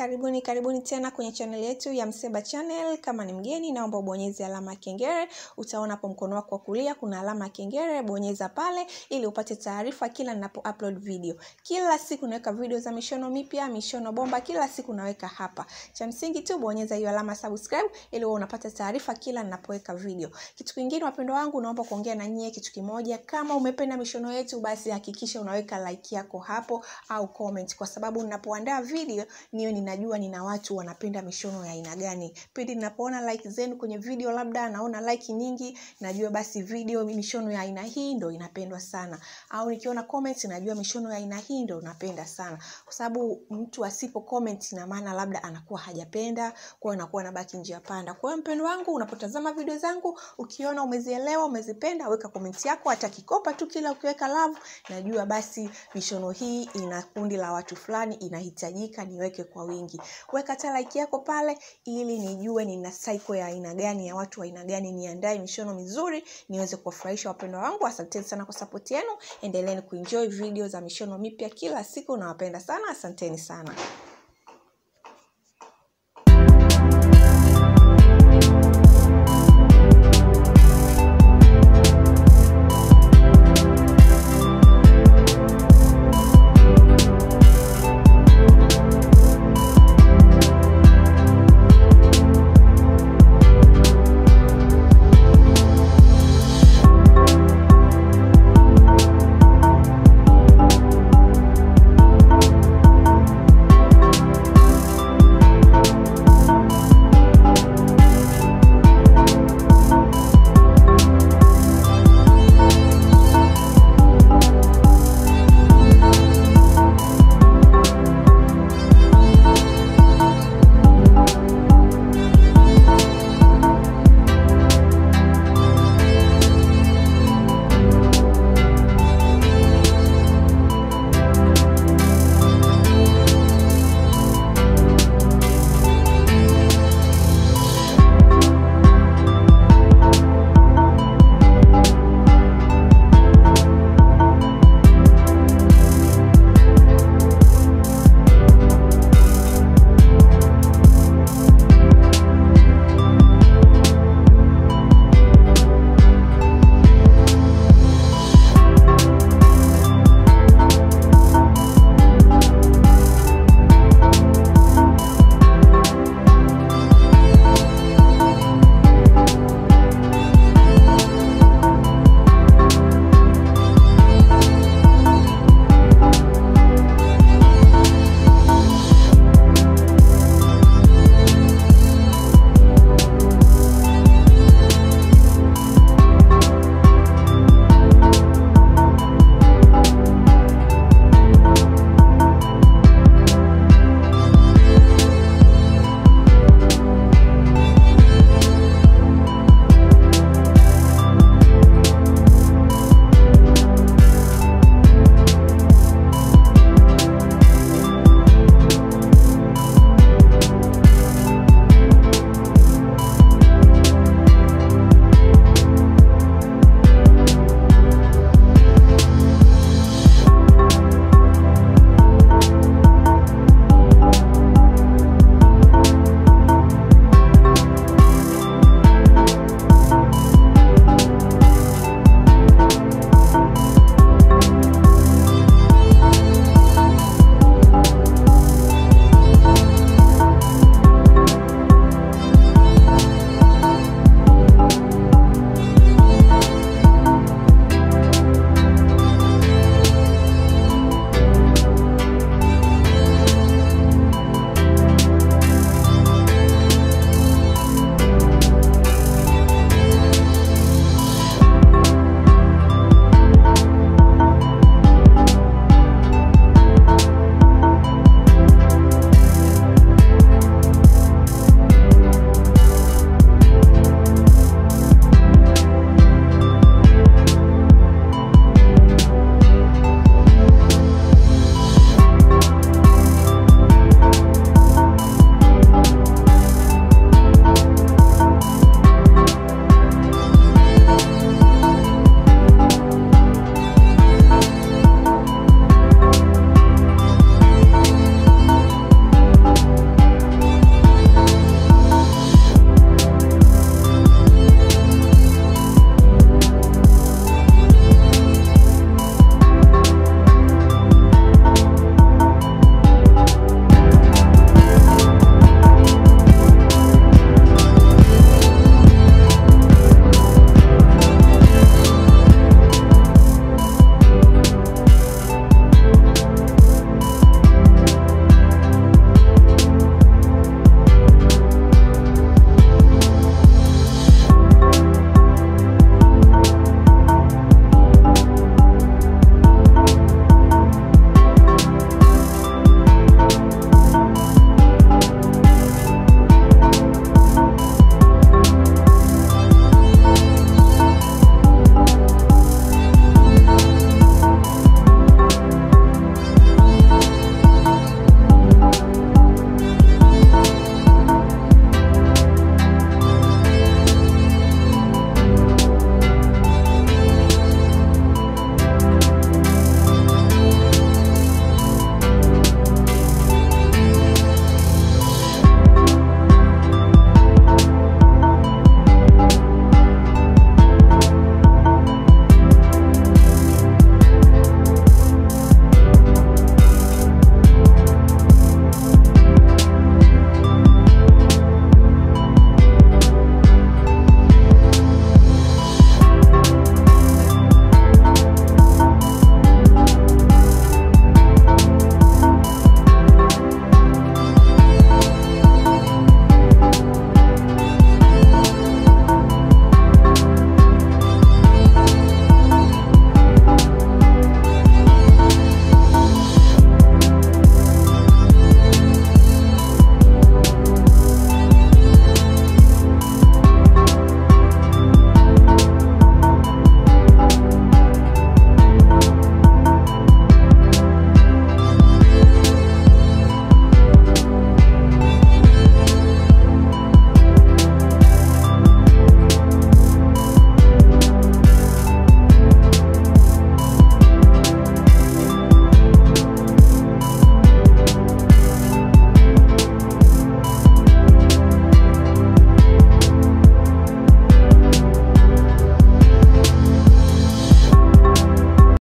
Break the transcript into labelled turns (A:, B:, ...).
A: karibuni karibuni tena kwenye chaneli yetu ya Mseba Channel. Kama ni mgeni, naomba ubonyeze alama ya kengele. Utaona hapo mkono wako wa kulia kuna alama ya kengele, bonyeza pale ili upate taarifa kila ninapo upload video. Kila siku naweka video za mishono mipya, mishono bomba, kila siku naweka hapa. Cha msingi tu bonyeza hiyo alama subscribe ili uwe unapata taarifa kila ninapoweka video. Kitu kingine, wapendwa wangu, naomba kuongea na nyie kitu kimoja. Kama umependa mishono yetu, basi hakikisha unaweka like yako hapo au comment, kwa sababu ninapoandaa video niyo ninajua nina watu wanapenda mishono ya aina gani. Pindi ninapoona like zenu kwenye video, labda naona like nyingi, najua basi video mishono ya aina hii ndo inapendwa sana, au nikiona comments najua mishono ya aina hii ndo napenda sana, kwa sababu mtu asipo comment ina maana labda anakuwa hajapenda, kwa hiyo anakuwa anabaki njia panda. Kwa hiyo mpendo wangu, unapotazama video zangu ukiona umezielewa, umezipenda, weka comment yako, hata kikopa tu, kila ukiweka love, najua basi mishono hii ina kundi la watu fulani, inahitajika niweke kwa wingi. Weka hata like yako pale, ili nijue nina cycle ya aina gani ya watu wa aina gani, niandae mishono mizuri niweze kuwafurahisha wapendwa wangu. Asanteni sana kwa sapoti yenu, endeleeni kuenjoy video za mishono mipya kila siku, nawapenda sana, asanteni sana.